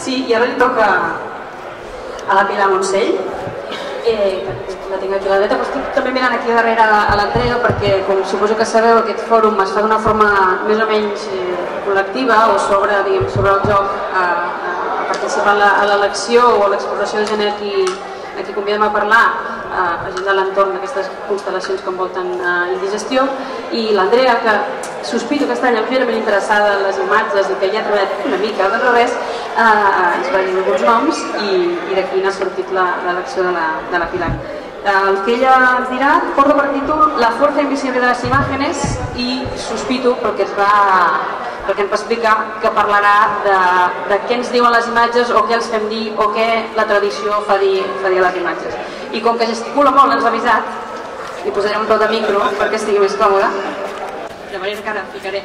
Sí, i ara li toca a la Pilar Montsell, eh, la tinc aquí a la dreta, però estic també mirant aquí darrere a l'Andrea perquè, com suposo que sabeu, aquest fòrum es fa d'una forma més o menys eh, col·lectiva o sobre, diguem, sobre el joc a, a participar a l'elecció o a l'exploració de gènere qui, a qui convidem a parlar a, gent de l'entorn d'aquestes constel·lacions que envolten eh, indigestió. I l'Andrea, que sospito que està lleugerament interessada en les imatges i que ja ha treballat una mica de revés, eh, ens va dir alguns noms i, i d'aquí n'ha sortit l'elecció de, la, de la Pilar. El que ella ens dirà porta per títol La força invisible de les imágenes i sospito, perquè es va perquè ens va explicar que parlarà de, de què ens diuen les imatges o què els fem dir o què la tradició fa dir, fa dir a les imatges. I com que gesticula molt, ens ha avisat, li posaré un tot de micro perquè estigui més còmode, de manera que ara ficaré.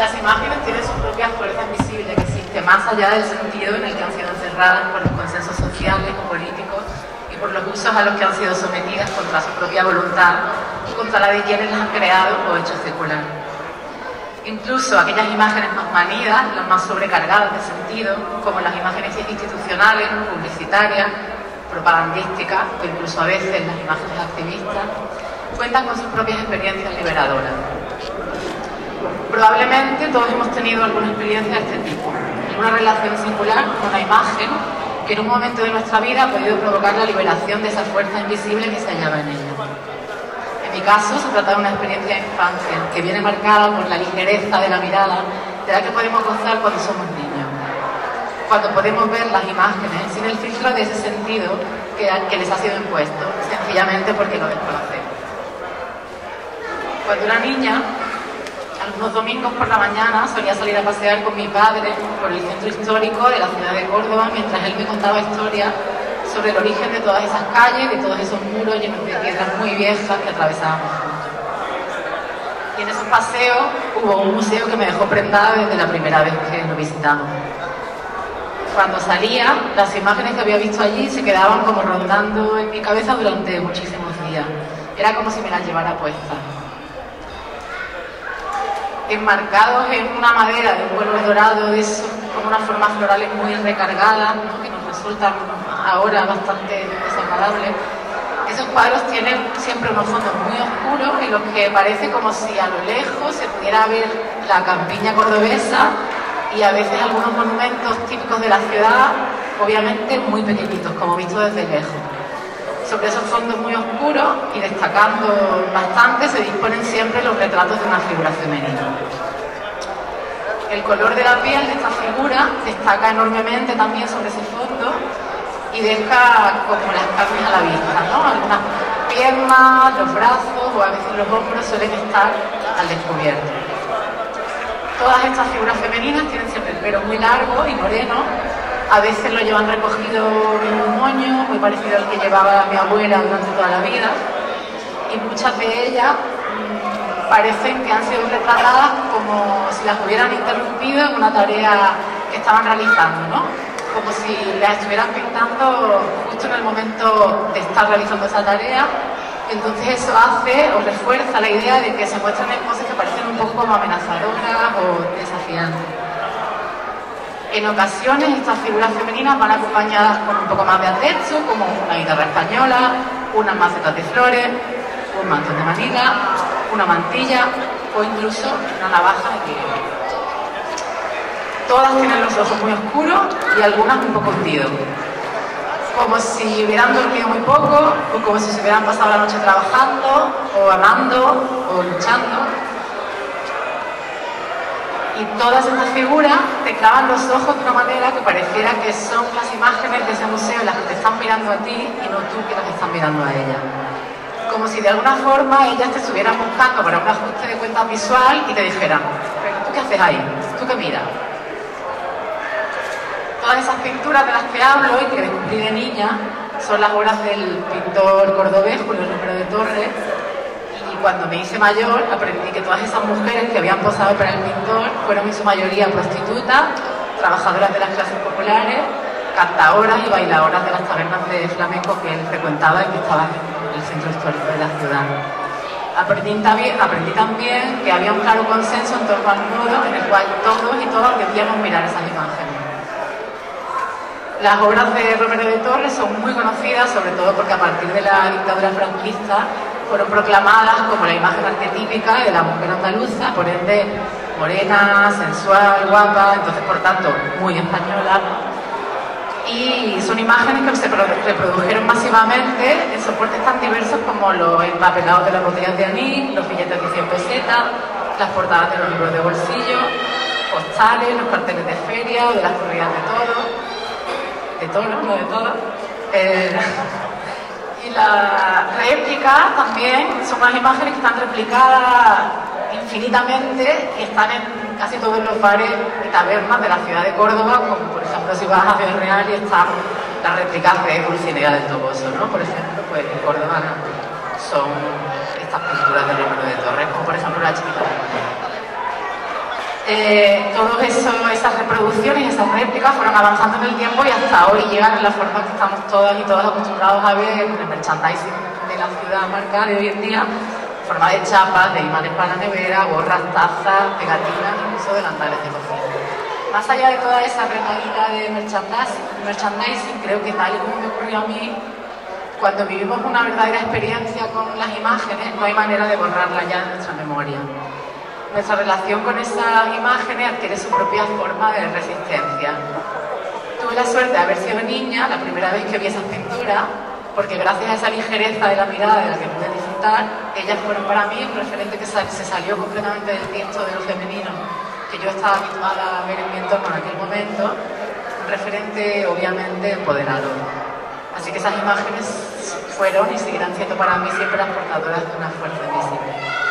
Las imágenes tienen su propia fuerza invisible que existe más allá del sentido en el que han sido encerradas por los consensos sociales o políticos y por los usos a los que han sido sometidas contra su propia voluntad y contra la de quienes las han creado o hecho circular. Incluso aquellas imágenes más manidas, las más sobrecargadas de sentido, como las imágenes institucionales, publicitarias, propagandísticas o incluso a veces las imágenes activistas, cuentan con sus propias experiencias liberadoras. Probablemente todos hemos tenido alguna experiencia de este tipo, una relación singular con una imagen que en un momento de nuestra vida ha podido provocar la liberación de esa fuerza invisible que se hallaba en ella. En mi caso se trata de una experiencia de infancia que viene marcada por la ligereza de la mirada de la que podemos gozar cuando somos niños. Cuando podemos ver las imágenes sin el filtro de ese sentido que, les ha sido impuesto, sencillamente porque lo desconocemos. Cuando era niña, algunos domingos por la mañana solía salir a pasear con mi padre por el centro histórico de la ciudad de Córdoba mientras él me contaba historias sobre el origen de todas esas calles, de todos esos muros llenos de piedras muy viejas que atravesábamos juntos. Y en esos paseos hubo un museo que me dejó prendada desde la primera vez que lo visitamos. Cuando salía, las imágenes que había visto allí se quedaban como rondando en mi cabeza durante muchísimos días. Era como si me las llevara puestas enmarcados en una madera de un color dorado, con unas formas florales muy recargadas, que nos resultan ahora bastante desagradables. Esos cuadros tienen siempre unos fondos muy oscuros en los que parece como si a lo lejos se pudiera ver la campiña cordobesa y a veces algunos monumentos típicos de la ciudad, obviamente muy pequeñitos, como visto desde lejos sobre esos fondos muy oscuros y destacando bastante se disponen siempre los retratos de una figura femenina. El color de la piel de esta figura destaca enormemente también sobre ese fondo y deja como las carnes a la vista, ¿no? Algunas piernas, los brazos o a veces los hombros suelen estar al descubierto. Todas estas figuras femeninas tienen siempre el pelo muy largo y moreno a veces lo llevan recogido en un moño, muy parecido al que llevaba mi abuela durante toda la vida, y muchas de ellas mmm, parecen que han sido retratadas como si las hubieran interrumpido en una tarea que estaban realizando, ¿no? Como si las estuvieran pintando justo en el momento de estar realizando esa tarea. Entonces eso hace o refuerza la idea de que se muestran en poses que parecen un poco como amenazadoras o desafiantes. En ocasiones estas figuras femeninas van acompañadas con un poco más de atrecho, como una guitarra española, unas macetas de flores, un mantón de manila, una mantilla o incluso una navaja de. Todas tienen los ojos muy oscuros y algunas un poco hundidos. Como si hubieran dormido muy poco o como si se hubieran pasado la noche trabajando o amando o luchando y todas estas figuras te clavan los ojos de una manera que pareciera que son las imágenes de ese museo las que te están mirando a ti y no tú que las están mirando a ella. como si de alguna forma ellas te estuvieran buscando para un ajuste de cuenta visual y te dijeran, tú qué haces ahí, tú qué miras. Todas esas pinturas de las que hablo y que descubrí de niña son las obras del pintor cordobés Julio Romero de Torres cuando me hice mayor aprendí que todas esas mujeres que habían posado para el pintor fueron en su mayoría prostitutas, trabajadoras de las clases populares, cantadoras y bailadoras de las tabernas de flamenco que él frecuentaba y que estaban en el centro histórico de la ciudad. Aprendí también, que había un claro consenso en torno al modo en el cual todos y todas debíamos mirar esas imágenes. Las obras de Romero de Torres son muy conocidas, sobre todo porque a partir de la dictadura franquista fueron proclamadas como la imagen arquetípica de la mujer andaluza, por ende morena, sensual, guapa, entonces por tanto muy española. Y son imágenes que se reprodujeron masivamente en soportes tan diversos como los empapelados de las botellas de anís, los billetes de 100 pesetas, las portadas de los libros de bolsillo, postales, los carteles de feria o de las corridas de todo de todo, no de todo. Eh, y la réplica también son unas imágenes que están replicadas infinitamente y están en casi todos los bares y tabernas de la ciudad de Córdoba, como por ejemplo si vas a Real y están las réplicas de Dulcinea del Toboso, ¿no? Por ejemplo, pues en Córdoba son estas pinturas de Romero de Torres, como por ejemplo la chiquita eh, todas esas reproducciones, esas réplicas fueron avanzando en el tiempo y hasta hoy llegan en la forma que estamos todas y todos acostumbrados a ver en el merchandising de la ciudad marca de hoy en día, en forma de chapas, de imanes para la nevera, gorras, tazas, pegatinas, incluso delantales de cocina. Más allá de toda esa retaguita de merchandising, merchandising, creo que tal y como me ocurrió a mí, cuando vivimos una verdadera experiencia con las imágenes, no hay manera de borrarla ya en nuestra memoria nuestra relación con esas imágenes adquiere su propia forma de resistencia. Tuve la suerte de haber sido niña la primera vez que vi esas pinturas, porque gracias a esa ligereza de la mirada de la que pude disfrutar, ellas fueron para mí un referente que se salió completamente del texto de lo femenino que yo estaba habituada a ver en mi entorno en aquel momento, un referente obviamente empoderado. Así que esas imágenes fueron y seguirán siendo para mí siempre las portadoras de una fuerza invisible.